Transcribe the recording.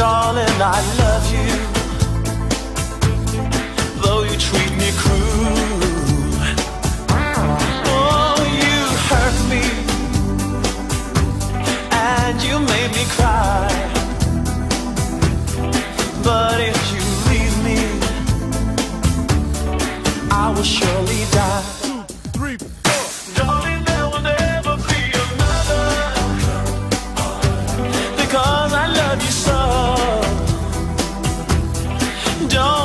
darling, I love you. Though you treat me cruel, oh, you hurt me, and you made me cry. But if you leave me, I will surely die. Two, three, four. Darling. Don't